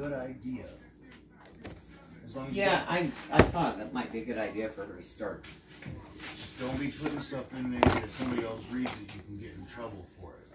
good idea. As long as Yeah, I I thought that might be a good idea for her to start. Just don't be putting stuff in there that if somebody else reads it, you can get in trouble for it.